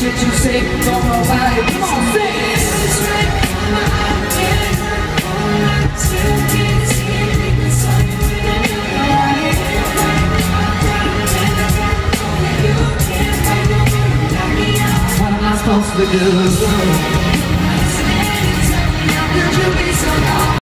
shit you say Don't know why, Supposed to do?